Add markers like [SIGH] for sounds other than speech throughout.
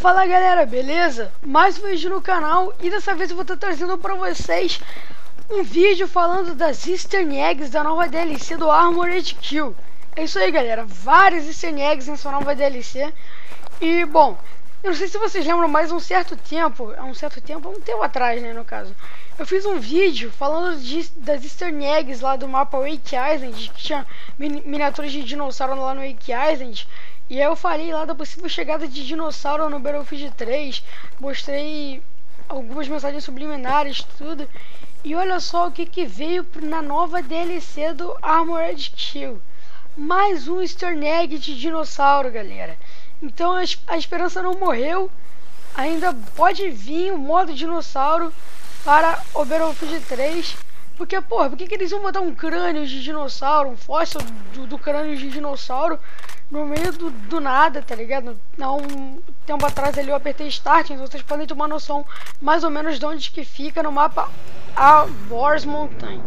Fala galera, beleza? Mais um vídeo no canal e dessa vez eu vou estar trazendo para vocês um vídeo falando das easter eggs da nova DLC do Armored Kill. É isso aí galera, várias easter eggs nessa nova DLC e bom, eu não sei se vocês lembram, mas um certo tempo, há um certo tempo, um tempo atrás né no caso, eu fiz um vídeo falando de, das easter eggs lá do mapa Wake Island, que tinha miniaturas de dinossauro lá no Wake Island e aí eu falei lá da possível chegada de dinossauro no Battlefield 3. Mostrei algumas mensagens subliminares, tudo. E olha só o que, que veio na nova DLC do Armored Kill. Mais um easter egg de dinossauro, galera. Então a, esperança não morreu. Ainda pode vir o modo dinossauro para o Battlefield 3. Porque, porra, por que, que eles vão botar um crânio de dinossauro, um fóssil do, do crânio de dinossauro no meio do, do nada, tá ligado? Há um tempo atrás ali eu apertei Start, então vocês podem ter uma noção mais ou menos de onde que fica no mapa a Wars Mountain.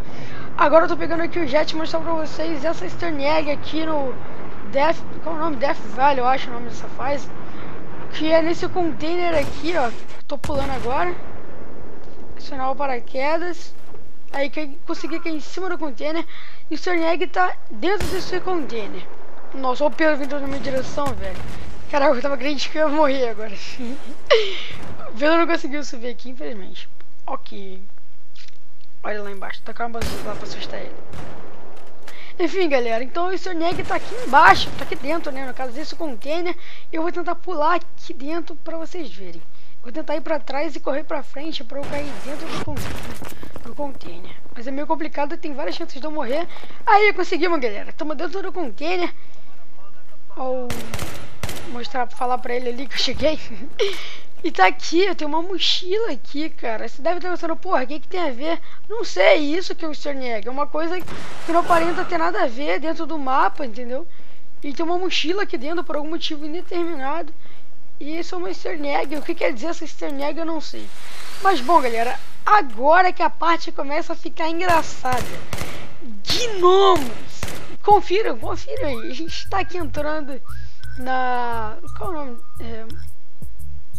Agora eu tô pegando aqui o jet mostrar pra vocês essa easter egg aqui no Death, qual é o nome? Death Valley, eu acho o nome dessa fase. Que é nesse container aqui, ó, tô pulando agora. Acionar o paraquedas. Aí que consegui cair em cima do container. E o easter egg tá dentro desse container. Nossa, olha o Pedro vindo na minha direção, velho. Caraca, eu tava crente que eu ia morrer agora. o [LAUGHS] Pedro não conseguiu subir aqui, infelizmente. Ok. Olha lá embaixo, tá com uma bazuca lá pra assustar ele. Enfim, galera, então o easter egg tá aqui embaixo, tá aqui dentro, né, no caso desse container. Eu vou tentar pular aqui dentro pra vocês verem. Vou tentar ir pra trás e correr pra frente pra eu cair dentro do container. Do container. Mas é meio complicado, tem várias chances de eu morrer. Aí, conseguimos, galera. Estamos dentro do container ou mostrar, falar pra ele ali que eu cheguei. [LAUGHS] e tá aqui, eu tenho uma mochila aqui, cara. Você deve estar pensando, porra, o que, que tem a ver? Não sei, isso que é o Easter. É uma coisa que não aparenta ter nada a ver dentro do mapa, entendeu? E tem uma mochila aqui dentro por algum motivo indeterminado. E isso é uma Easter. O que quer dizer essa Easter eu não sei. Mas bom, galera, agora que a parte começa a ficar engraçada. Gnomos! Confiram, confiram aí. A gente está aqui entrando na. Qual é o nome? É,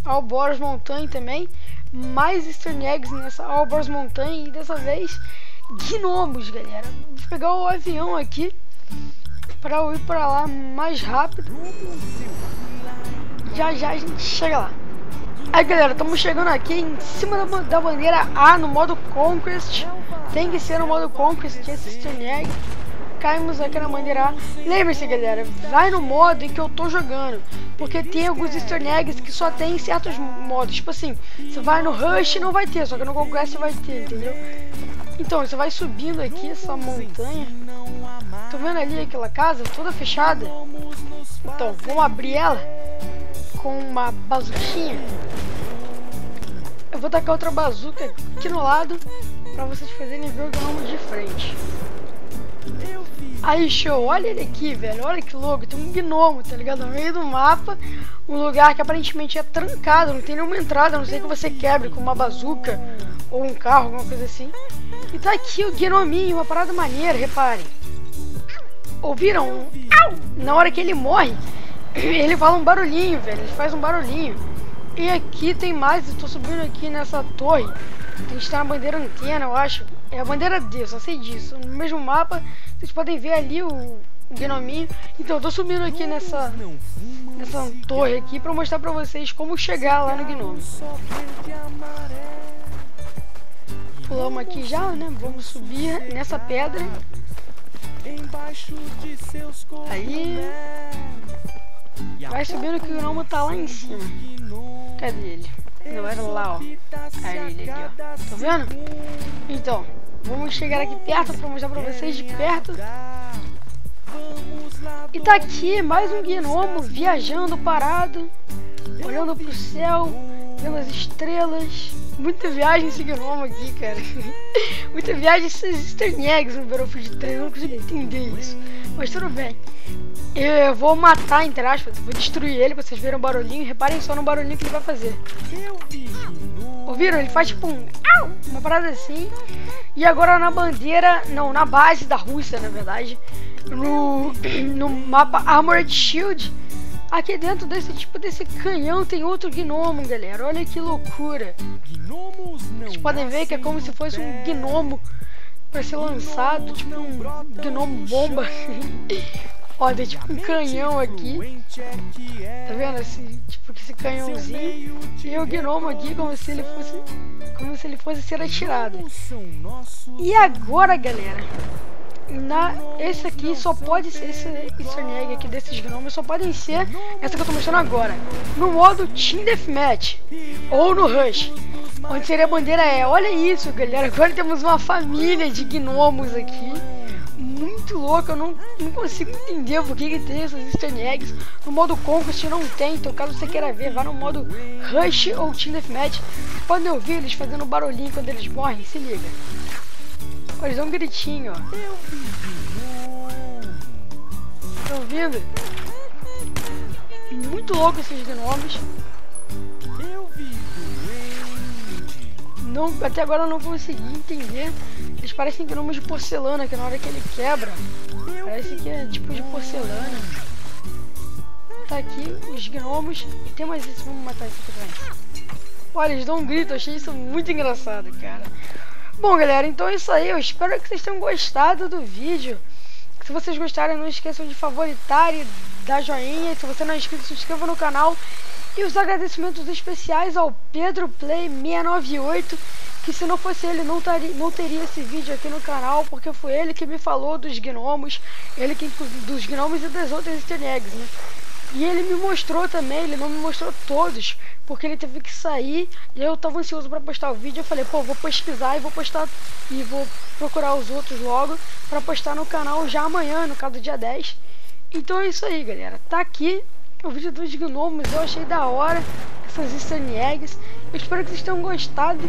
Alboros Montanha também. Mais easter eggs nessa Alboros Montanha. E dessa vez, gnomos, galera. Vou pegar o avião aqui para eu ir para lá mais rápido. Já já a gente chega lá. Aí galera, estamos chegando aqui em cima da, da, bandeira A no modo Conquest. Tem que ser no modo Conquest esse easter egg caímos aqui na. Lembre-se, galera, vai no modo em que eu tô jogando. Porque tem alguns easter eggs que só tem em certos modos. Tipo assim, você vai no Rush não vai ter, só que no Conquest vai ter, entendeu? Então, você vai subindo aqui essa montanha. Tô vendo ali aquela casa toda fechada? Então, vamos abrir ela com uma bazuquinha. Eu vou tacar outra bazuca aqui no lado para vocês fazerem ver o gnomo de frente. Aí, show, olha ele aqui, velho. Olha que louco. Tem um gnomo, tá ligado? No meio do mapa. Um lugar que aparentemente é trancado. Não tem nenhuma entrada. A não sei que você quebre com uma bazuca ou um carro, alguma coisa assim. E tá aqui o gnominho, uma parada maneira, reparem. Ouviram? Na hora que ele morre, [CLEARS THROAT] ele fala um barulhinho, velho. Ele faz um barulhinho. E aqui tem mais. Estou subindo aqui nessa torre. A gente tá na bandeira antena, eu acho. É a bandeira D, só sei disso. No mesmo mapa, vocês podem ver ali o, o gnominho. Então, eu tô subindo aqui nessa, nessa torre aqui pra mostrar pra vocês como chegar lá no gnomo. Pulamos aqui já, né? Vamos subir nessa pedra. Aí. Vai subindo que o gnomo tá lá em cima. Cadê ele? Não, era lá, ó. Aí ele ali, ó. Tá vendo? Então, vamos chegar aqui perto pra mostrar pra vocês de perto. E tá aqui mais um gnomo viajando parado, olhando pro céu, vendo as estrelas. Muita viagem esse gnomo aqui, cara. [LAUGHS] Muita viagem esses easter eggs no Battlefield 3, eu não consigo entender isso. Mas tudo bem. Eu vou matar, entre aspas, vou destruir ele vocês verem o barulhinho. Reparem só no barulhinho que ele vai fazer. Ouviram? Ele faz tipo um... Uma parada assim. E agora na bandeira... Não, na base da Rússia, na verdade. No, [CLEARS THROAT] no mapa Armored Shield. Aqui dentro desse tipo desse canhão tem outro gnomo, galera. Olha que loucura. Vocês podem ver que é como se fosse um gnomo para ser lançado, tipo um gnomo bomba. Ó, tem tipo um canhão aqui. Tá vendo? Esse, tipo esse canhãozinho. E o gnomo aqui como se ele fosse. Como se ele fosse ser atirado. E agora, galera? Na, esse aqui só pode ser esse easter egg aqui desses gnomos só podem ser essa que eu tô mostrando agora no modo Team Deathmatch ou no Rush onde seria a bandeira é olha isso galera agora temos uma família de gnomos aqui muito louco, eu não, não consigo entender por que, que tem esses easter eggs. No modo Conquest não tem, então caso você queira ver, vá no modo Rush ou Team Deathmatch. Podem ouvir eles fazendo barulhinho quando eles morrem, se liga. Eles dão um gritinho, ó. Estão ouvindo? Muito louco esses gnomos. Não, até agora eu não consegui entender eles parecem gnomos de porcelana, que na hora que ele quebra, parece que é tipo de porcelana. Tá aqui os gnomos. E tem mais isso, vamos matar isso aqui também. Olha, eles dão um grito, achei isso muito engraçado, cara. Bom, galera, então é isso aí. Eu espero que vocês tenham gostado do vídeo. Se vocês gostarem, não esqueçam de favoritar e dar joinha. Se você não é inscrito, se inscreva no canal. E os agradecimentos especiais ao Pedro Play 698 que se não fosse ele não, taria, não teria esse vídeo aqui no canal, porque foi ele que me falou dos gnomos, ele que dos gnomos e das outras easter eggs, né? E ele me mostrou também, ele não me mostrou todos, porque ele teve que sair e eu tava ansioso para postar o vídeo. Eu falei, pô, vou pesquisar e vou postar e vou procurar os outros logo para postar no canal já amanhã, no caso dia 10. Então é isso aí, galera. Tá aqui o vídeo dos gnomos, eu achei da hora essas easter eggs. Eu espero que vocês tenham gostado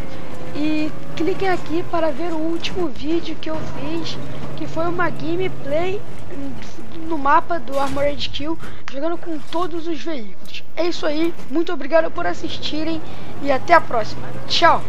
e cliquem aqui para ver o último vídeo que eu fiz, que foi uma gameplay no mapa do Armored Kill, jogando com todos os veículos. É isso aí, muito obrigado por assistirem e até a próxima. Tchau!